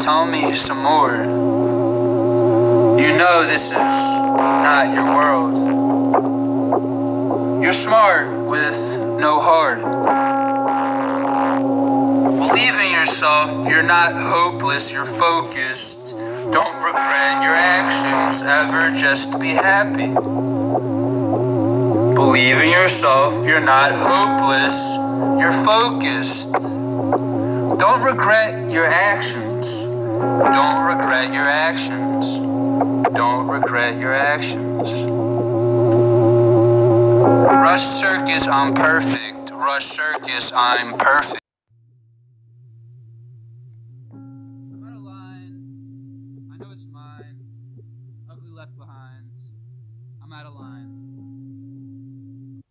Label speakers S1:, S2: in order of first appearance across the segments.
S1: Tell me some more. You know this is not your world. You're smart with no heart. Believe in yourself, you're not hopeless, you're focused. Don't regret your actions ever, just be happy. Believe in yourself, you're not hopeless, you're focused. Don't regret your actions. Don't regret your actions. Don't regret your actions. Rush Circus, I'm perfect. Rush Circus, I'm perfect. Out of line. I know it's mine. Ugly left behind. I'm out of line.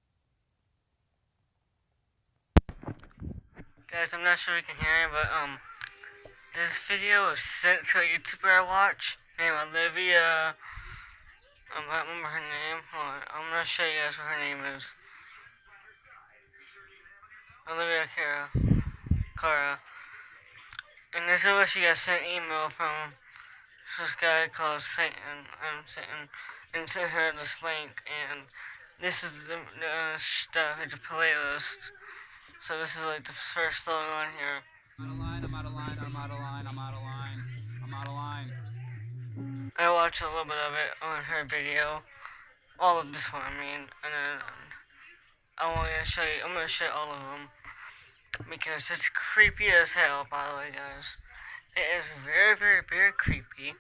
S2: Guys, I'm not sure you can hear me, but um, this video was sent to a YouTuber I watch named Olivia. I don't remember her name. Hold on, I'm gonna show you guys what her name is. Olivia Cara. Cara. And this is what she got sent email from this guy called Satan. Um, Satan, and sent her this link, and this is the, the uh, stuff, the playlist. So this is like the first song on here.
S1: I'm out of line, I'm out of line, I'm out of line, I'm out of line, I'm out of line.
S2: I watched a little bit of it on her video. All of this one, I mean, and then I want to show you. I'm gonna show you all of them because it's creepy as hell. By the way, guys, it is very, very, very creepy.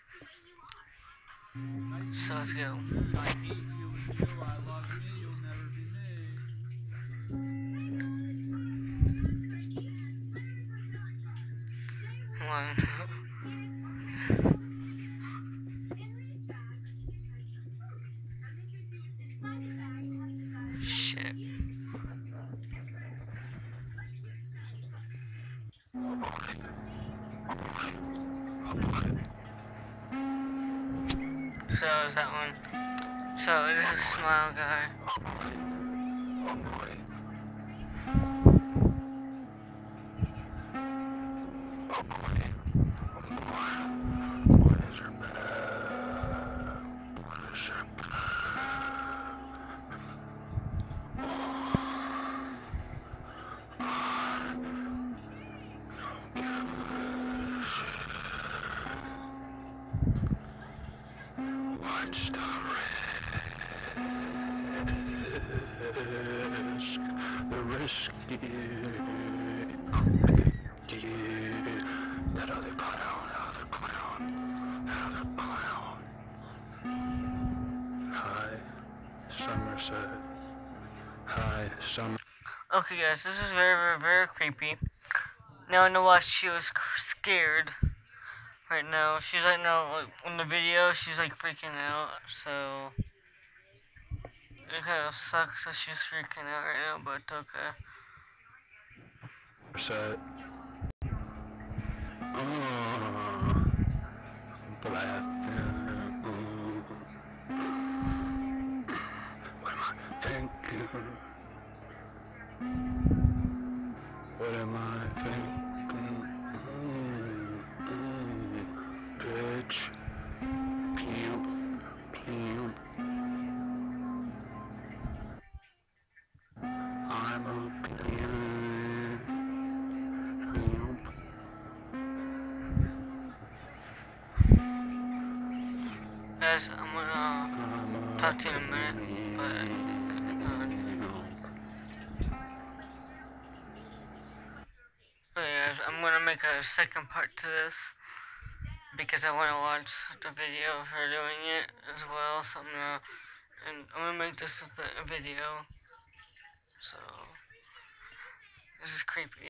S2: So let's go. So is that one. So this is Smile Guy.
S3: The risk, risk. Hi, Somerset. Hi, Summer.
S2: Okay, guys, this is very, very, very creepy. Now I know why she was scared. Right now, she's like now, like in the video, she's like freaking out. So it kind of sucks that she's freaking out right now, but okay.
S3: Set. Oh, black. What am I thinking? What am I thinking?
S2: Guys, I'm gonna talk to you in a minute, but. Uh, okay, guys, I'm gonna make a second part to this because I want to watch the video of her doing it as well. So I'm gonna, and I'm gonna make this a video. So this is creepy.